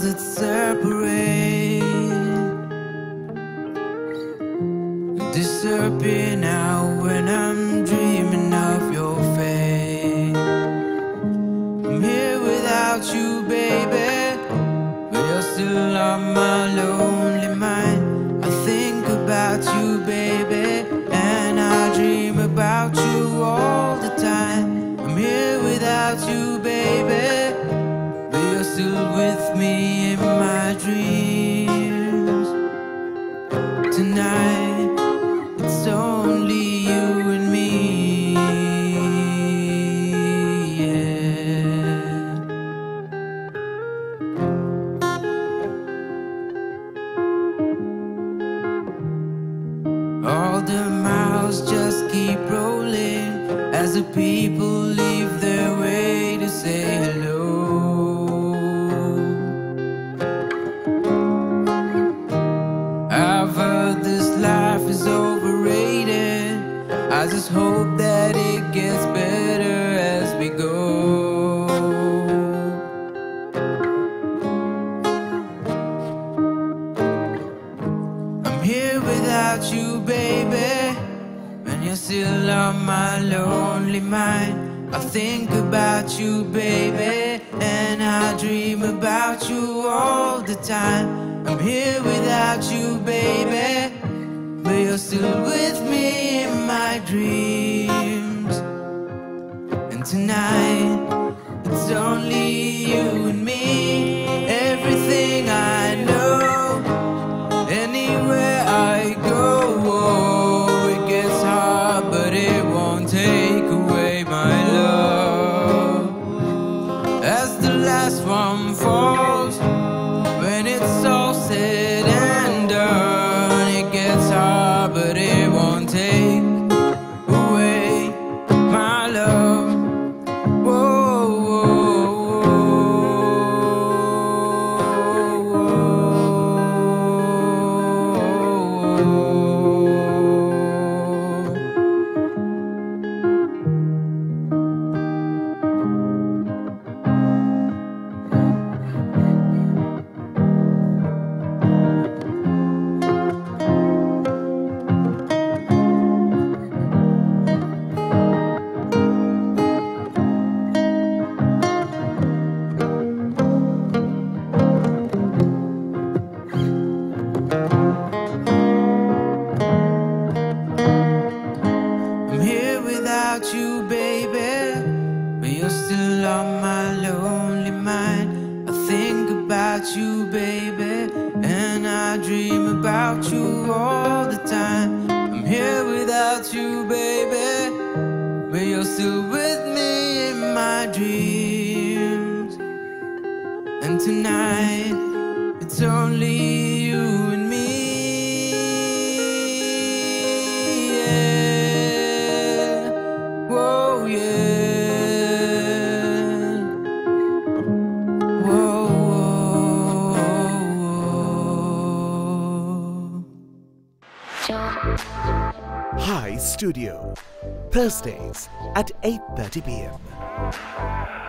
that separate disappear now when I'm dreaming of your face. I'm here without you, baby, but you're still on my lonely me in my dreams tonight. It's only you and me. Yeah. All the miles just keep rolling as the people leave I just hope that it gets better as we go. I'm here without you, baby. And you're still on my lonely mind. I think about you, baby. And I dream about you all the time. I'm here without you, baby. But you're still with me in my dreams. And tonight, it's only you without you, baby. But you're still on my lonely mind. I think about you, baby. And I dream about you all the time. I'm here without you, baby. But you're still with me in my dreams. And tonight, it's only Hi Studio. Thursdays at 8:30 p.m.